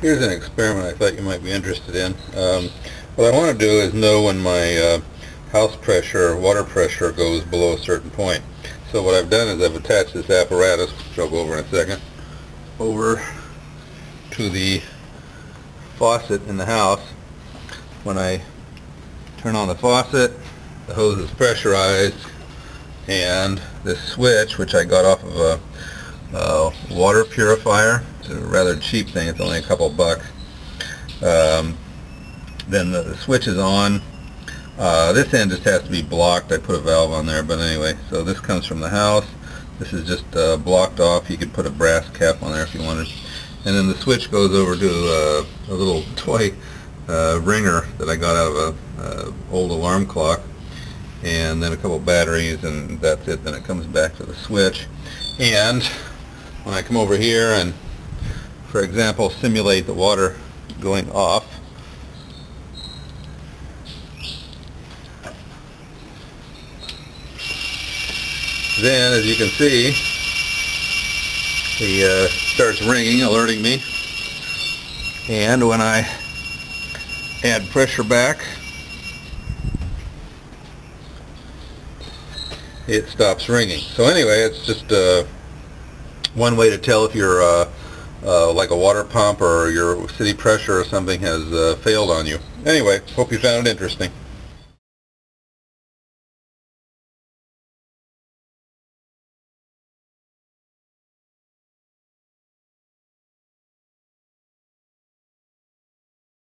Here's an experiment I thought you might be interested in. Um, what I want to do is know when my uh, house pressure or water pressure goes below a certain point. So what I've done is I've attached this apparatus, which I'll go over in a second, over to the faucet in the house. When I turn on the faucet, the hose is pressurized and this switch, which I got off of a, a water purifier, a rather cheap thing, it's only a couple bucks. Um, then the, the, switch is on. Uh, this end just has to be blocked. I put a valve on there, but anyway, so this comes from the house. This is just uh, blocked off. You could put a brass cap on there if you wanted. And then the switch goes over to uh, a little toy uh, ringer that I got out of an uh, old alarm clock and then a couple batteries and that's it then it comes back to the switch and when I come over here and for example simulate the water going off. Then as you can see he uh, starts ringing alerting me. And when I add pressure back it stops ringing. So anyway it's just uh, one way to tell if you're uh, uh, like a water pump or your city pressure or something has uh, failed on you. Anyway hope you found it interesting